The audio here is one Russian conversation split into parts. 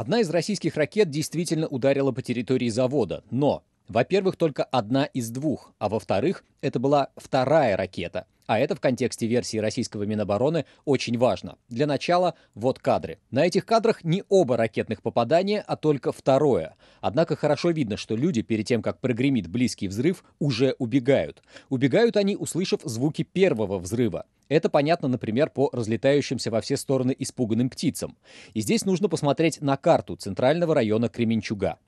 Одна из российских ракет действительно ударила по территории завода, но, во-первых, только одна из двух, а во-вторых, это была вторая ракета. А это в контексте версии российского Минобороны очень важно. Для начала вот кадры. На этих кадрах не оба ракетных попадания, а только второе. Однако хорошо видно, что люди перед тем, как прогремит близкий взрыв, уже убегают. Убегают они, услышав звуки первого взрыва. Это понятно, например, по разлетающимся во все стороны испуганным птицам. И здесь нужно посмотреть на карту центрального района Кременчуга.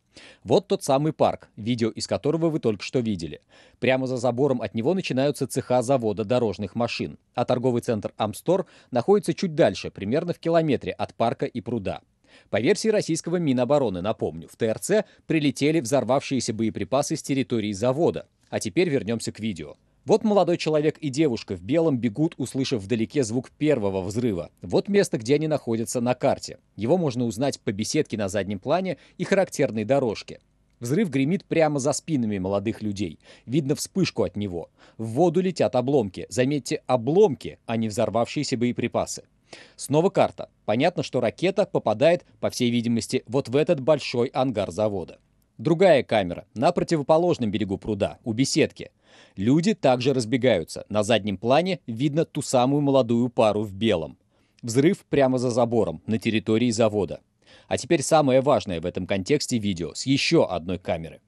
Вот тот самый парк, видео из которого вы только что видели. Прямо за забором от него начинаются цеха завода дорожных машин, а торговый центр Амстор находится чуть дальше, примерно в километре от парка и пруда. По версии российского Минобороны, напомню, в ТРЦ прилетели взорвавшиеся боеприпасы с территории завода. А теперь вернемся к видео. Вот молодой человек и девушка в белом бегут, услышав вдалеке звук первого взрыва. Вот место, где они находятся на карте. Его можно узнать по беседке на заднем плане и характерной дорожке. Взрыв гремит прямо за спинами молодых людей. Видно вспышку от него. В воду летят обломки. Заметьте, обломки, а не взорвавшиеся боеприпасы. Снова карта. Понятно, что ракета попадает, по всей видимости, вот в этот большой ангар завода. Другая камера на противоположном берегу пруда, у беседки. Люди также разбегаются. На заднем плане видно ту самую молодую пару в белом. Взрыв прямо за забором, на территории завода. А теперь самое важное в этом контексте видео с еще одной камеры.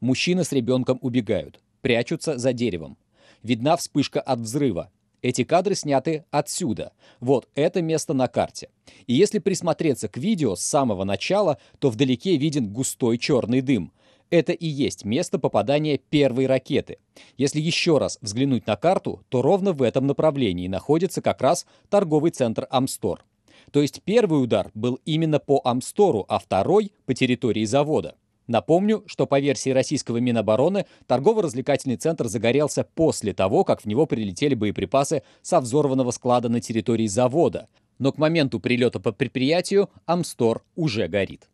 Мужчина с ребенком убегают, прячутся за деревом. Видна вспышка от взрыва. Эти кадры сняты отсюда. Вот это место на карте. И если присмотреться к видео с самого начала, то вдалеке виден густой черный дым. Это и есть место попадания первой ракеты. Если еще раз взглянуть на карту, то ровно в этом направлении находится как раз торговый центр Амстор. То есть первый удар был именно по Амстору, а второй – по территории завода. Напомню, что по версии российского Минобороны торгово-развлекательный центр загорелся после того, как в него прилетели боеприпасы со взорванного склада на территории завода. Но к моменту прилета по предприятию Амстор уже горит.